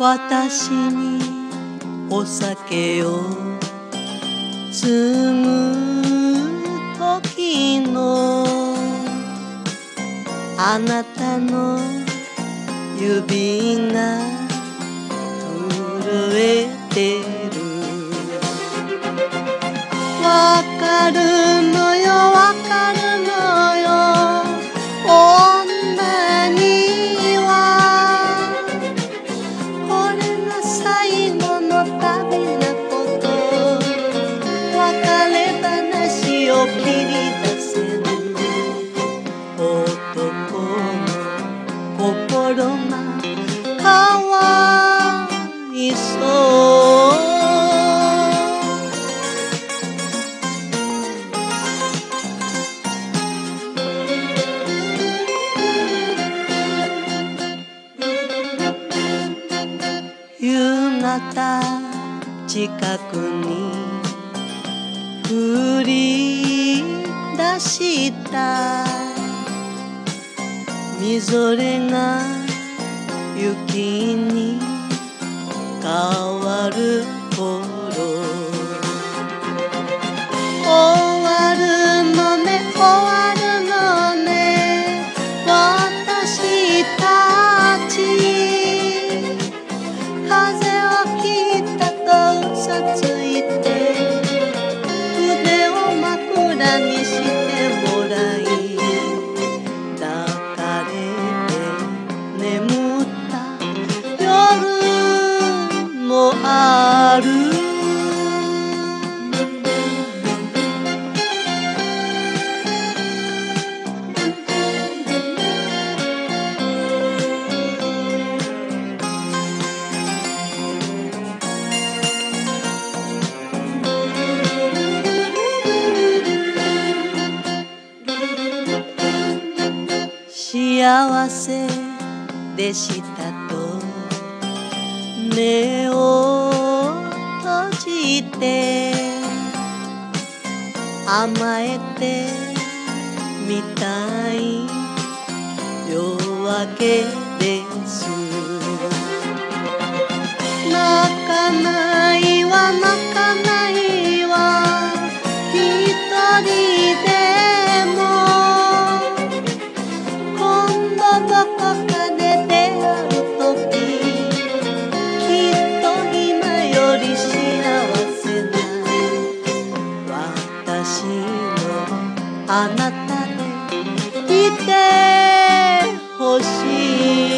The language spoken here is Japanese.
私にお酒を継ぐ時のあなたの指が震えてる。夕方近くに降り出した。みぞれが雪に変わと嘘幸せでしたと。目を閉じて甘えてみたい夜明けです。泣かないでいてほしい「